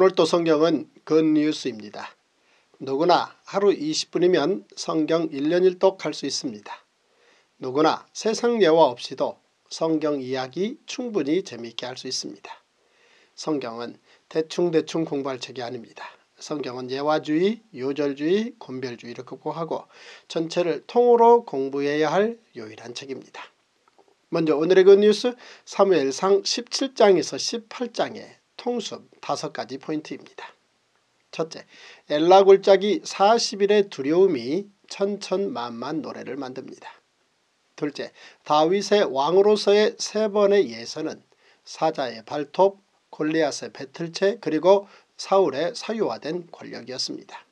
오늘도 성경은 굿뉴스입니다. 누구나 하루 20분이면 성경 1년 1독 할 수 있습니다. 누구나 세상 예화 없이도 성경 이야기 충분히 재미있게 할 수 있습니다. 성경은 대충대충 공부할 책이 아닙니다. 성경은 예화주의, 요절주의, 곤별주의를 극복하고 전체를 통으로 공부해야 할 유일한 책입니다. 먼저 오늘의 그 뉴스 사무엘상 17장에서 18장의 통습 5가지 포인트입니다. 첫째, 엘라 골짜기 40일의 두려움이 천천만만 노래를 만듭니다. 둘째, 다윗의 왕으로서의 세 번의 예선은 사자의 발톱, 골리앗의 배틀체 그리고 사울의 사유화된 권력이었습니다.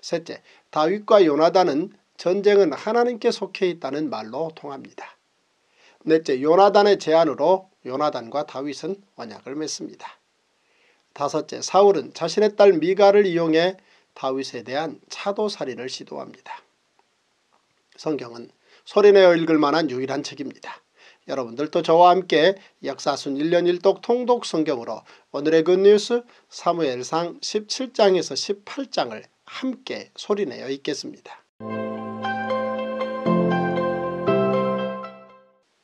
셋째, 다윗과 요나단은 전쟁은 하나님께 속해 있다는 말로 통합니다. 넷째, 요나단의 제안으로 요나단과 다윗은 언약을 맺습니다. 다섯째, 사울은 자신의 딸 미가를 이용해 다윗에 대한 차도살인을 시도합니다. 성경은 소리내어 읽을 만한 유일한 책입니다. 여러분들도 저와 함께 역사순 1년 1독 통독 성경으로 오늘의 굿뉴스 사무엘상 17장에서 18장을 함께 소리내어 읽겠습니다.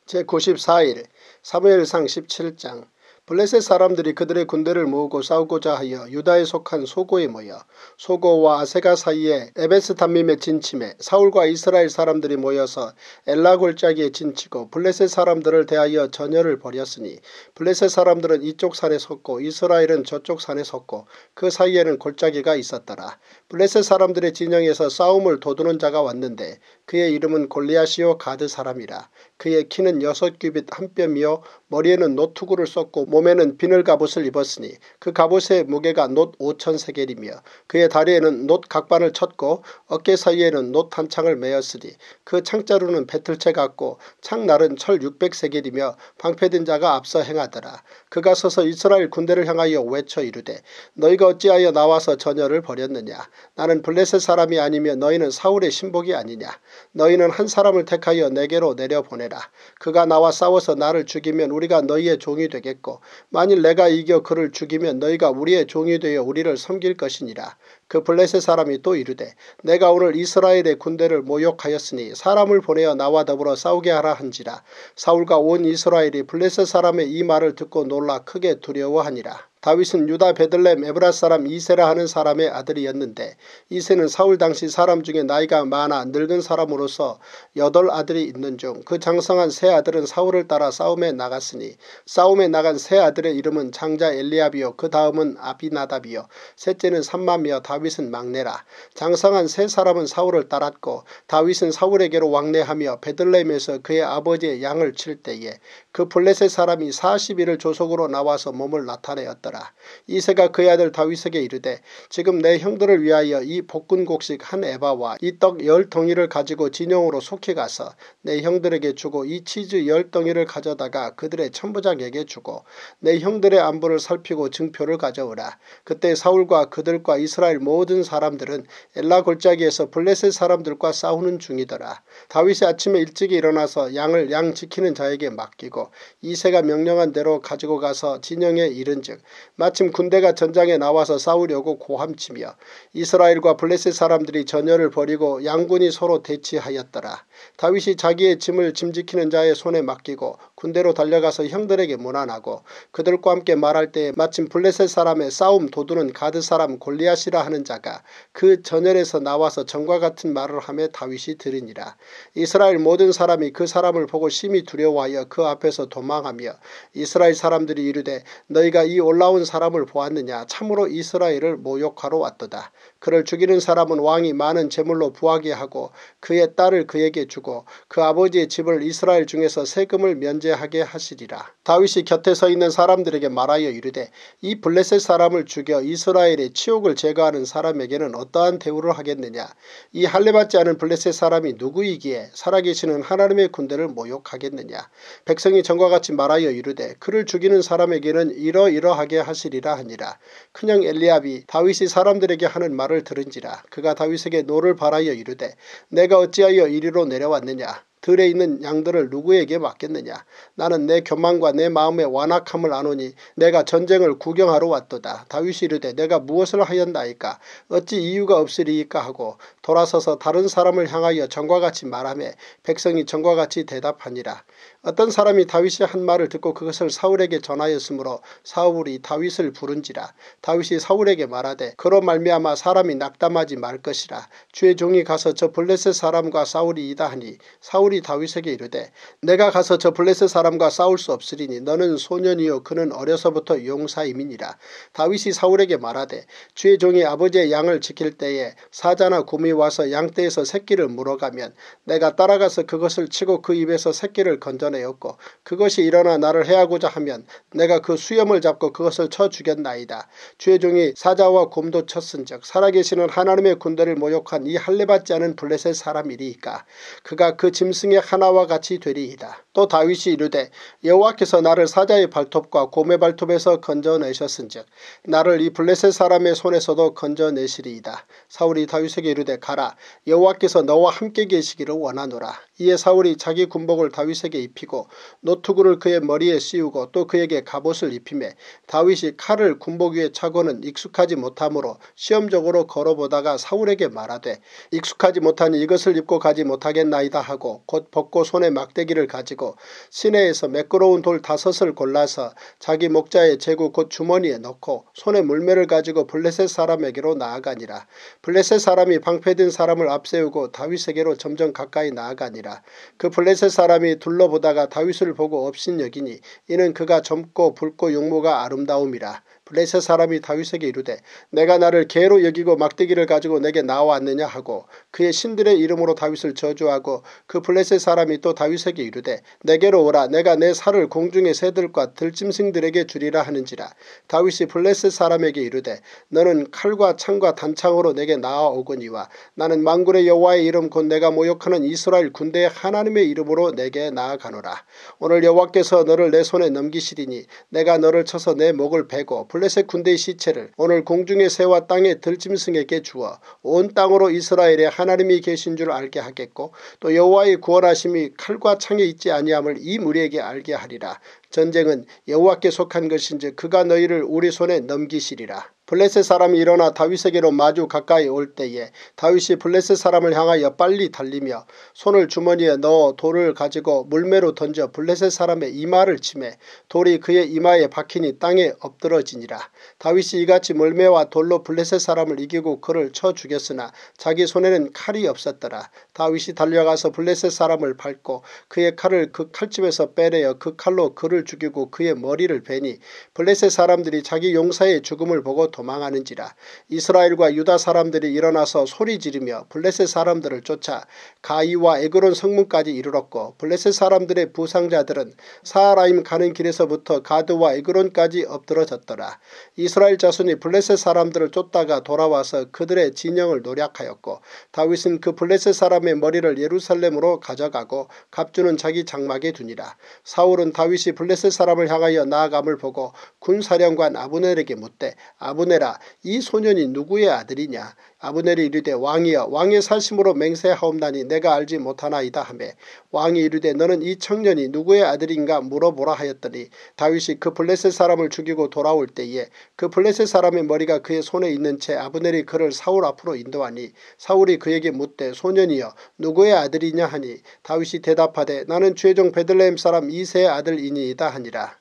제94일 사무엘상 17장 블레셋 사람들이 그들의 군대를 모으고 싸우고자 하여 유다에 속한 소고에 모여 소고와 아세가 사이에 에베스 담밈에 진침해 사울과 이스라엘 사람들이 모여서 엘라 골짜기에 진치고 블레셋 사람들을 대하여 전열을 벌였으니 블레셋 사람들은 이쪽 산에 섰고 이스라엘은 저쪽 산에 섰고 그 사이에는 골짜기가 있었더라. 블레셋 사람들의 진영에서 싸움을 도두는 자가 왔는데 그의 이름은 골리아시오 가드 사람이라. 그의 키는 여섯 규빗 한 뼘이요 머리에는 노투구를 썼고 몸에는 비늘 갑옷을 입었으니 그 갑옷의 무게가 놋 5천 세겔이며 그의 다리에는 놋 각반을 쳤고 어깨 사이에는 놋 한 창을 메었으니 그 창자루는 배틀채 같고 창날은 철 600세겔이며 방패든 자가 앞서 행하더라. 그가 서서 이스라엘 군대를 향하여 외쳐 이르되 너희가 어찌하여 나와서 전열을 벌였느냐 나는 블레셋 사람이 아니며 너희는 사울의 신복이 아니냐 너희는 한 사람을 택하여 내게로 내려보내라. 그가 나와 싸워서 나를 죽이면 우리가 너희의 종이 되겠고 만일 내가 이겨 그를 죽이면 너희가 우리의 종이 되어 우리를 섬길 것이니라. 그 블레셋 사람이 또 이르되 내가 오늘 이스라엘의 군대를 모욕하였으니 사람을 보내어 나와 더불어 싸우게 하라 한지라. 사울과 온 이스라엘이 블레셋 사람의 이 말을 듣고 놀라 크게 두려워하니라. 다윗은 유다 베들렘 에브라 사람 이세라 하는 사람의 아들이었는데 이세는 사울 당시 사람 중에 나이가 많아 늙은 사람으로서 여덟 아들이 있는 중 그 장성한 세 아들은 사울을 따라 싸움에 나갔으니 싸움에 나간 세 아들의 이름은 장자 엘리압이요. 그 다음은 아비나답이요. 셋째는 삼맘이요. 다윗은 막내라. 장성한 세 사람은 사울을 따랐고 다윗은 사울에게로 왕래하며 베들렘에서 그의 아버지의 양을 칠 때에 그 블레셋 사람이 40일을 조속으로 나와서 몸을 나타내었다. 하더라. 이세가 그의 아들 다윗에게 이르되 지금 내 형들을 위하여 이 볶은 곡식 한 에바와 이 떡 열 덩이를 가지고 진영으로 속히 가서 내 형들에게 주고 이 치즈 열 덩이를 가져다가 그들의 천부장에게 주고 내 형들의 안부를 살피고 증표를 가져오라. 그때 사울과 그들과 이스라엘 모든 사람들은 엘라 골짜기에서 블레셋 사람들과 싸우는 중이더라. 다윗이 아침에 일찍 일어나서 양을 양 지키는 자에게 맡기고 이세가 명령한 대로 가지고 가서 진영에 이른즉 마침 군대가 전장에 나와서 싸우려고 고함치며 이스라엘과 블레셋 사람들이 전열을 벌이고 양군이 서로 대치하였더라. 다윗이 자기의 짐을 짐 지키는 자의 손에 맡기고 군대로 달려가서 형들에게 문안하고 그들과 함께 말할 때 마침 블레셋 사람의 싸움 도두는 가드 사람 골리앗이라 하는 자가 그 전열에서 나와서 전과 같은 말을 하며 다윗이 들으니라. 이스라엘 모든 사람이 그 사람을 보고 심히 두려워하여 그 앞에서 도망하며 이스라엘 사람들이 이르되 너희가 이 올라온 사람을 보았느냐 참으로 이스라엘을 모욕하러 왔도다. 그를 죽이는 사람은 왕이 많은 재물로 부하게 하고 그의 딸을 그에게 주고 그 아버지의 집을 이스라엘 중에서 세금을 면제 하게 하시리라. 다윗이 곁에 서 있는 사람들에게 말하여 이르되 이 블레셋 사람을 죽여 이스라엘의 치욕을 제거하는 사람에게는 어떠한 대우를 하겠느냐. 이 할례받지 않은 블레셋 사람이 누구이기에 살아계시는 하나님의 군대를 모욕하겠느냐. 백성이 전과 같이 말하여 이르되 그를 죽이는 사람에게는 이러이러하게 하시리라 하니라. 큰형 엘리압이 다윗이 사람들에게 하는 말을 들은지라 그가 다윗에게 노를 발하여 이르되 내가 어찌하여 이리로 내려왔느냐 들에 있는 양들을 누구에게 맡겠느냐 나는 내 교만과 내 마음의 완악함을 아노니 내가 전쟁을 구경하러 왔도다. 다윗이 이르되 내가 무엇을 하였나이까 어찌 이유가 없으리이까 하고 돌아서서 다른 사람을 향하여 전과 같이 말하며 백성이 전과 같이 대답하니라. 어떤 사람이 다윗이 한 말을 듣고 그것을 사울에게 전하였으므로 사울이 다윗을 부른지라 다윗이 사울에게 말하되 그로 말미암아 사람이 낙담하지 말 것이라 주의 종이 가서 저 블레셋 사람과 싸우리 이다 하니 사울 이 다윗에게 이르되 내가 가서 저 블레셋 사람과 싸울 수 없으리니 너는 소년이요 그는 어려서부터 용사임이니라 다윗이 사울에게 말하되 주의 종이 아버지의 양을 지킬 때에 사자나 곰이 와서 양떼에서 새끼를 물어가면 내가 따라가서 그것을 치고 그 입에서 새끼를 건져 만들어내었고 그것이 일어나 나를 해하고자 하면 내가 그 수염을 잡고 그것을 쳐 죽였나이다. 주의 종이 사자와 곰도 쳤은즉 살아계시는 하나님의 군대를 모욕한 이 할례받지 않은 블레셋 사람이리이까 그가 그 짐승 의 하나와 같이 되리이다. 또 다윗이 이르되 여호와께서 나를 사자의 발톱과 곰의 발톱에서 건져내셨은즉 나를 이 블레셋 사람의 손에서도 건져내시리이다. 사울이 다윗에게 이르되 가라 여호와께서 너와 함께 계시기를 원하노라. 이에 사울이 자기 군복을 다윗에게 입히고 노투구를 그의 머리에 씌우고 또 그에게 갑옷을 입히매 다윗이 칼을 군복 위에 차고는 익숙하지 못하므로 시험적으로 걸어보다가 사울에게 말하되 익숙하지 못하니 이것을 입고 가지 못하겠나이다 하고 곧 벗고 손에 막대기를 가지고 시내에서 매끄러운 돌 다섯을 골라서 자기 목자의 제구 곧 주머니에 넣고 손에 물매를 가지고 블레셋 사람에게로 나아가니라. 블레셋 사람이 방패든 사람을 앞세우고 다윗에게로 점점 가까이 나아가니라. 그 블레셋 사람이 둘러보 보다가 다윗을 보고 업신여기니 이는 그가 젊고 붉고 용모가 아름다움이라. 블레셋 사람이 다윗에게 이르되 내가 나를 개로 여기고 막대기를 가지고 내게 나왔느냐 하고 그의 신들의 이름으로 다윗을 저주하고 그 블레셋 사람이 또 다윗에게 이르되 내게로 오라. 내가 내 살을 공중의 새들과 들짐승들에게 주리라 하는지라. 다윗이 블레셋 사람에게 이르되 너는 칼과 창과 단창으로 내게 나아오거니와 나는 망군의 여호와의 이름 곧 내가 모욕하는 이스라엘 군대의 하나님의 이름으로 내게 나아가노라. 오늘 여호와께서 너를 내 손에 넘기시리니 내가 너를 쳐서 내 목을 베고 블레셋 군대의 시체를 오늘 공중의 새와 땅의 들짐승에게 주어 온 땅으로 이스라엘에 하나님이 계신 줄 알게 하겠고 또 여호와의 구원하심이 칼과 창에 있지 아니함을 이 무리에게 알게 하리라. 전쟁은 여호와께 속한 것인지 그가 너희를 우리 손에 넘기시리라. 블레셋 사람이 일어나 다윗에게로 마주 가까이 올 때에 다윗이 블레셋 사람을 향하여 빨리 달리며 손을 주머니에 넣어 돌을 가지고 물매로 던져 블레셋 사람의 이마를 치매 돌이 그의 이마에 박히니 땅에 엎드러지니라. 다윗이 이같이 물매와 돌로 블레셋 사람을 이기고 그를 쳐 죽였으나 자기 손에는 칼이 없었더라. 다윗이 달려가서 블레셋 사람을 밟고 그의 칼을 그 칼집에서 빼내어 그 칼로 그를 죽이고 그의 머리를 베니 블레셋 사람들이 자기 용사의 죽음을 보고 도망하는지라 이스라엘과 유다 사람들이 일어나서 소리 지르며 블레셋 사람들을 쫓아 가이와 에그론 성문까지 이르렀고 블레셋 사람들의 부상자들은 사하라임 가는 길에서부터 가드와 에그론까지 엎드러졌더라. 이스라엘 자손이 블레셋 사람들을 쫓다가 돌아와서 그들의 진영을 노략하였고 다윗은 그 블레셋 사람의 머리를 예루살렘으로 가져가고 갑주는 자기 장막에 두니라. 사울은 다윗이 블레셋 사람을 향하여 나아감을 보고 군사령관 아브넬에게 묻되 아브넬 아브네라. 이 소년이 누구의 아들이냐? 아브넬이 이르되 왕이여 왕의 사심으로 맹세하옵나니 내가 알지 못하나이다 하매 왕이 이르되 너는 이 청년이 누구의 아들인가 물어보라 하였더니 다윗이 그 블레셋 사람을 죽이고 돌아올 때에 그 블레셋 사람의 머리가 그의 손에 있는 채 아브넬이 그를 사울 앞으로 인도하니 사울이 그에게 묻되 소년이여 누구의 아들이냐 하니? 다윗이 대답하되 나는 죄종 베들레헴 사람 이세의 아들이니이다 하니라.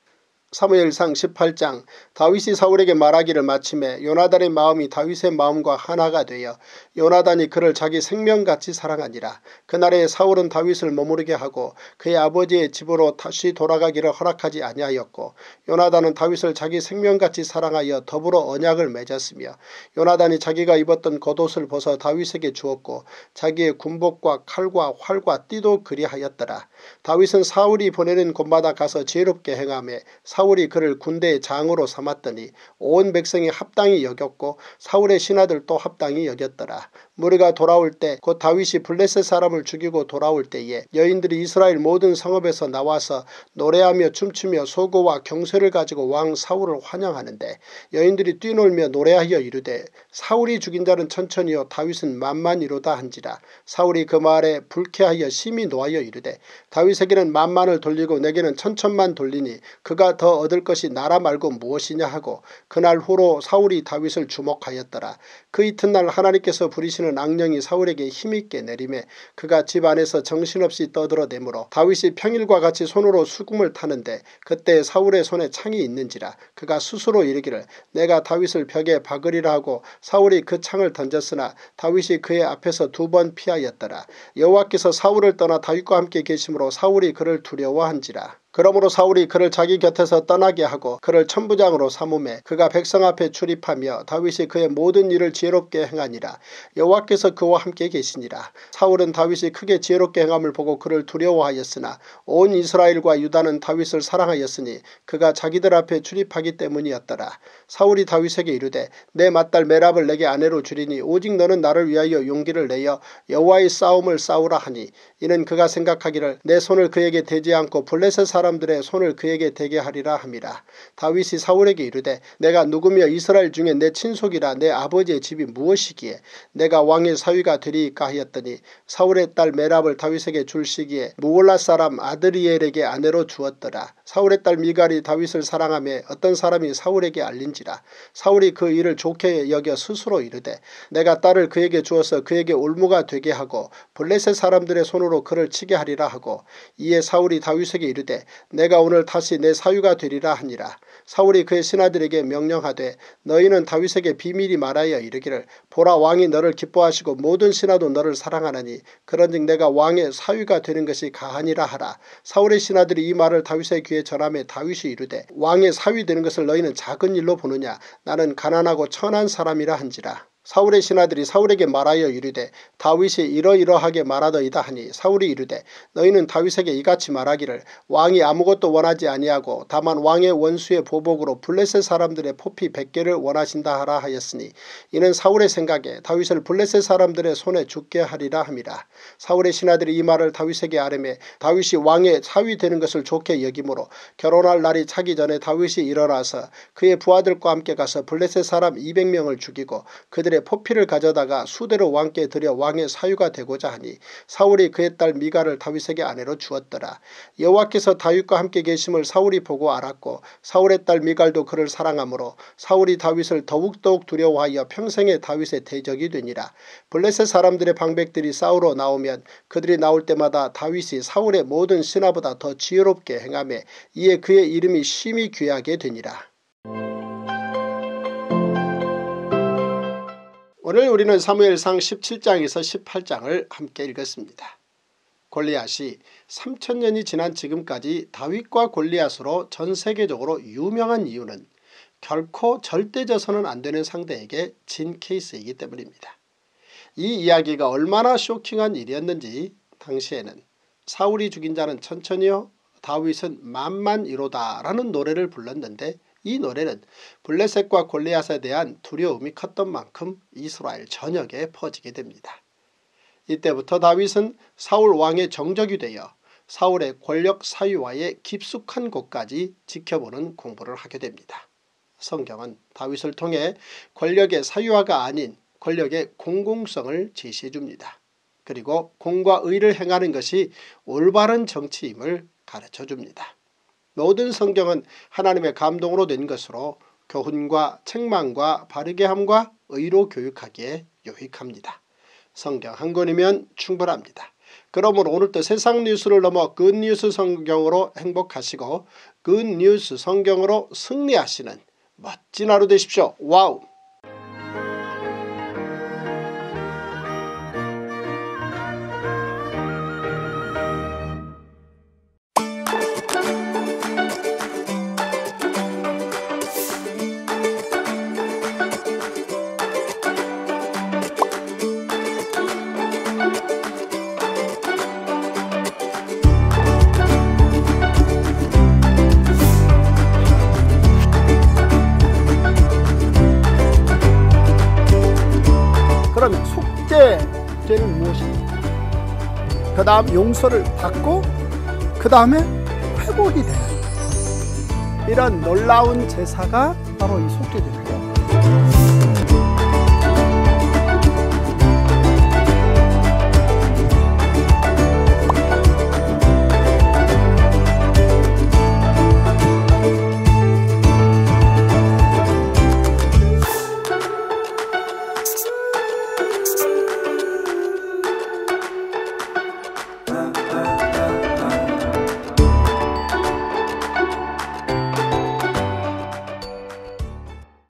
사무엘상 18장 다윗이 사울에게 말하기를 마침에 요나단의 마음이 다윗의 마음과 하나가 되어 요나단이 그를 자기 생명같이 사랑하니라. 그날에 사울은 다윗을 머무르게 하고 그의 아버지의 집으로 다시 돌아가기를 허락하지 아니하였고 요나단은 다윗을 자기 생명같이 사랑하여 더불어 언약을 맺었으며 요나단이 자기가 입었던 겉옷을 벗어 다윗에게 주었고 자기의 군복과 칼과 활과 띠도 그리하였더라. 다윗은 사울이 보내는 곳마다 가서 지혜롭게 행하며 사울이 그를 군대의 장으로 삼았더니 온 백성이 합당히 여겼고 사울의 신하들도 합당히 여겼더라. 무리가 돌아올 때 곧 다윗이 블레셋 사람을 죽이고 돌아올 때에 여인들이 이스라엘 모든 성읍에서 나와서 노래하며 춤추며 소고와 경쇠를 가지고 왕 사울을 환영하는데 여인들이 뛰놀며 노래하여 이르되 사울이 죽인 자는 천천히요 다윗은 만만이로다 한지라 사울이 그 말에 불쾌하여 심히 노하여 이르되 다윗에게는 만만을 돌리고 내게는 천천만 돌리니 그가 더 얻을 것이 나라 말고 무엇이냐 하고 그날 후로 사울이 다윗을 주목하였더라. 그 이튿날 하나님께서 부리시는 악령이 사울에게 힘있게 내림에 그가 집 안에서 정신없이 떠들어대므로 다윗이 평일과 같이 손으로 수금을 타는데 그때 사울의 손에 창이 있는지라 그가 스스로 이르기를 내가 다윗을 벽에 박으리라 하고 사울이 그 창을 던졌으나 다윗이 그의 앞에서 두 번 피하였더라. 여호와께서 사울을 떠나 다윗과 함께 계심으로 사울이 그를 두려워한지라. 그러므로 사울이 그를 자기 곁에서 떠나게 하고 그를 천부장으로 삼음해 그가 백성 앞에 출입하며 다윗이 그의 모든 일을 지혜롭게 행하니라. 여호와께서 그와 함께 계시니라. 사울은 다윗이 크게 지혜롭게 행함을 보고 그를 두려워하였으나 온 이스라엘과 유다는 다윗을 사랑하였으니 그가 자기들 앞에 출입하기 때문이었더라. 사울이 다윗에게 이르되 내 맏딸 메랍을 내게 아내로 주리니 오직 너는 나를 위하여 용기를 내어 여호와의 싸움을 싸우라 하니 이는 그가 생각하기를 내 손을 그에게 대지 않고 블레셋 사람들의 손을 그에게 대게 하리라 함이라. 다윗이 사울에게 이르되 내가 누구며 이스라엘 중에 내 친속이라 내 아버지의 집이 무엇이기에 내가 왕의 사위가 되리이까 하였더니 사울의 딸 메랍을 다윗에게 줄 시기에 무골라 사람 아드리엘에게 아내로 주었더라. 사울의 딸 미갈이 다윗을 사랑하며 어떤 사람이 사울에게 알린지라. 사울이 그 일을 좋게 여겨 스스로 이르되 내가 딸을 그에게 주어서 그에게 올무가 되게 하고 블레셋 사람들의 손으로 그를 치게 하리라 하고 이에 사울이 다윗에게 이르되 내가 오늘 다시 내 사유가 되리라 하니라. 사울이 그의 신하들에게 명령하되 너희는 다윗에게 비밀이 말하여 이르기를 보라 왕이 너를 기뻐하시고 모든 신하도 너를 사랑하나니 그런즉 내가 왕의 사유가 되는 것이 가하니라 하라. 사울의 신하들이 이 말을 다윗의 귀에 전함에 다윗이 이르되 왕의 사위 되는 것을 너희는 작은 일로 보느냐 나는 가난하고 천한 사람이라 한지라. 사울의 신하들이 사울에게 말하여 이르되 다윗이 이러이러하게 말하더이다 하니 사울이 이르되 너희는 다윗에게 이같이 말하기를 왕이 아무것도 원하지 아니하고 다만 왕의 원수의 보복으로 블레셋 사람들의 포피 100개를 원하신다 하라 하였으니 이는 사울의 생각에 다윗을 블레셋 사람들의 손에 죽게 하리라 함이라. 사울의 신하들이 이 말을 다윗에게 아뢰매 다윗이 왕의 사위 되는 것을 좋게 여기므로 결혼할 날이 차기 전에 다윗이 일어나서 그의 부하들과 함께 가서 블레셋 사람 200명을 죽이고 그들 의 포피를 가져다가 수대로 왕께 들여 왕의 사유가 되고자 하니 사울이 그의 딸 미가를 다윗에게 아내로 주었더라. 여호와께서 다윗과 함께 계심을 사울이 보고 알았고 사울의 딸 미갈도 그를 사랑하므로 사울이 다윗을 더욱더욱 두려워하여 평생에 다윗의 대적이 되니라. 블레셋 사람들의 방백들이 싸우러 나오면 그들이 나올 때마다 다윗이 사울의 모든 신하보다 더 지혜롭게 행하며 이에 그의 이름이 심히 귀하게 되니라. 오늘 우리는 사무엘상 17장에서 18장을 함께 읽었습니다. 골리앗이 3천년이 지난 지금까지 다윗과 골리앗으로 전 세계적으로 유명한 이유는 결코 절대 져서는 안 되는 상대에게 진 케이스이기 때문입니다. 이 이야기가 얼마나 쇼킹한 일이었는지 당시에는 사울이 죽인 자는 천천히요 다윗은 만만이로다 라는 노래를 불렀는데 이 노래는 블레셋과 골리앗에 대한 두려움이 컸던 만큼 이스라엘 전역에 퍼지게 됩니다. 이때부터 다윗은 사울 왕의 정적이 되어 사울의 권력 사유와의 깊숙한 곳까지 지켜보는 공부를 하게 됩니다. 성경은 다윗을 통해 권력의 사유화가 아닌 권력의 공공성을 제시해 줍니다. 그리고 공과 의를 행하는 것이 올바른 정치임을 가르쳐 줍니다. 모든 성경은 하나님의 감동으로 된 것으로 교훈과 책망과 바르게함과 의로 교육하기에 유익합니다. 성경 한 권이면 충분합니다. 그러므로 오늘도 세상 뉴스를 넘어 굿뉴스 성경으로 행복하시고 굿뉴스 성경으로 승리하시는 멋진 하루 되십시오. 와우 다음 용서를 받고 그 다음에 회복이 되는 이런 놀라운 제사가 바로 이 속죄제입니다.